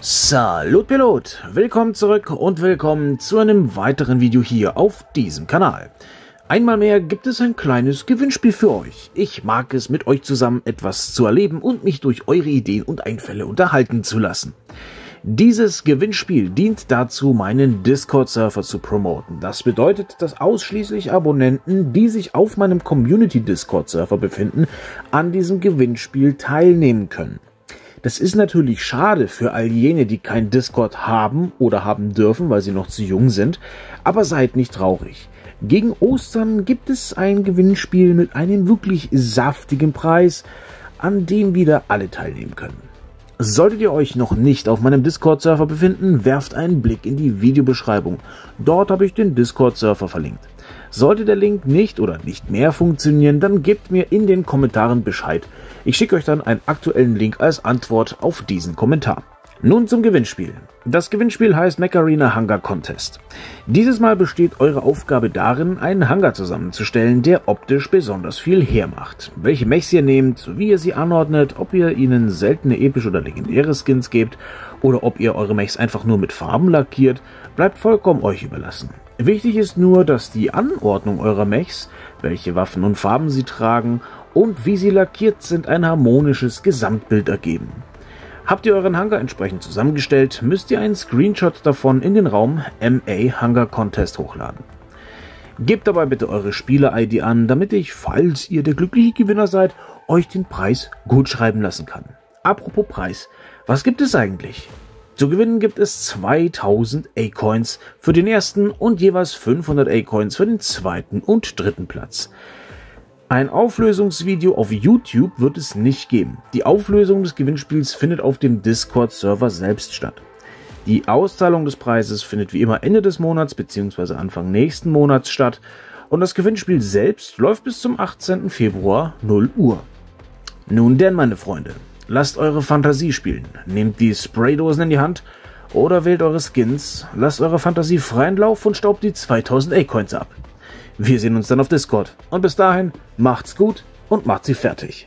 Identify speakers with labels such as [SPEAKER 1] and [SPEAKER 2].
[SPEAKER 1] Salut Pilot! Willkommen zurück und willkommen zu einem weiteren Video hier auf diesem Kanal. Einmal mehr gibt es ein kleines Gewinnspiel für euch. Ich mag es, mit euch zusammen etwas zu erleben und mich durch eure Ideen und Einfälle unterhalten zu lassen. Dieses Gewinnspiel dient dazu, meinen Discord-Server zu promoten. Das bedeutet, dass ausschließlich Abonnenten, die sich auf meinem Community-Discord-Server befinden, an diesem Gewinnspiel teilnehmen können. Das ist natürlich schade für all jene, die kein Discord haben oder haben dürfen, weil sie noch zu jung sind, aber seid nicht traurig. Gegen Ostern gibt es ein Gewinnspiel mit einem wirklich saftigen Preis, an dem wieder alle teilnehmen können. Solltet ihr euch noch nicht auf meinem Discord-Server befinden, werft einen Blick in die Videobeschreibung. Dort habe ich den Discord-Server verlinkt. Sollte der Link nicht oder nicht mehr funktionieren, dann gebt mir in den Kommentaren Bescheid. Ich schicke euch dann einen aktuellen Link als Antwort auf diesen Kommentar. Nun zum Gewinnspiel. Das Gewinnspiel heißt Macarena Hunger Contest. Dieses Mal besteht eure Aufgabe darin, einen Hangar zusammenzustellen, der optisch besonders viel hermacht. Welche Mechs ihr nehmt, wie ihr sie anordnet, ob ihr ihnen seltene, epische oder legendäre Skins gebt oder ob ihr eure Mechs einfach nur mit Farben lackiert, bleibt vollkommen euch überlassen. Wichtig ist nur, dass die Anordnung eurer Mechs, welche Waffen und Farben sie tragen und wie sie lackiert sind, ein harmonisches Gesamtbild ergeben. Habt ihr euren Hangar entsprechend zusammengestellt, müsst ihr einen Screenshot davon in den Raum MA Hangar Contest hochladen. Gebt dabei bitte eure Spieler-ID an, damit ich, falls ihr der glückliche Gewinner seid, euch den Preis gut schreiben lassen kann. Apropos Preis, was gibt es eigentlich? Zu gewinnen gibt es 2000 A-Coins für den ersten und jeweils 500 A-Coins für den zweiten und dritten Platz. Ein Auflösungsvideo auf YouTube wird es nicht geben. Die Auflösung des Gewinnspiels findet auf dem Discord-Server selbst statt. Die Auszahlung des Preises findet wie immer Ende des Monats bzw. Anfang nächsten Monats statt und das Gewinnspiel selbst läuft bis zum 18. Februar 0 Uhr. Nun denn, meine Freunde, lasst eure Fantasie spielen. Nehmt die Spraydosen in die Hand oder wählt eure Skins, lasst eure Fantasie freien Lauf und staubt die 2000 A-Coins ab. Wir sehen uns dann auf Discord. Und bis dahin, macht's gut und macht sie fertig.